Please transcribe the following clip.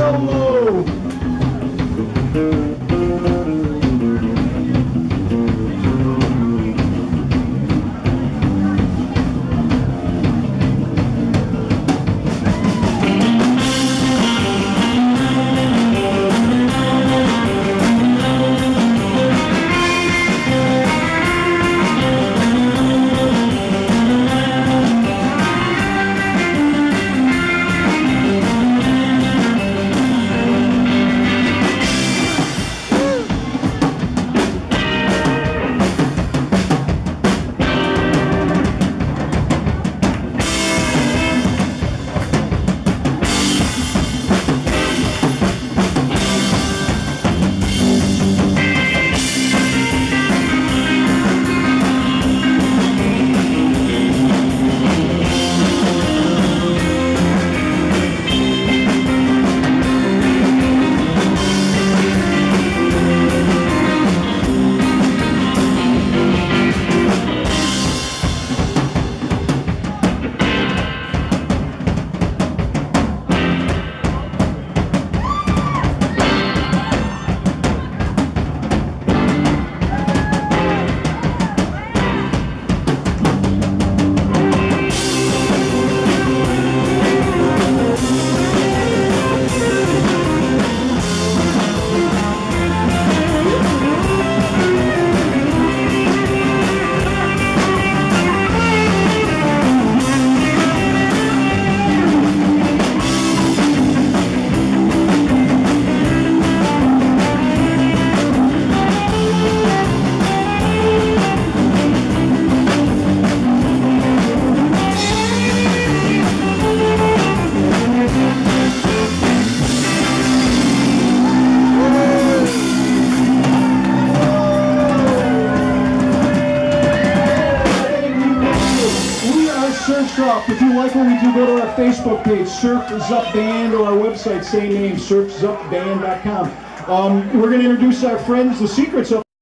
On the SurfZup. If you like what we do, go to our Facebook page, SurfZup Band, or our website, same name, surfzupband.com. Um, we're going to introduce our friends, the Secrets of